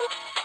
Ha ha ha!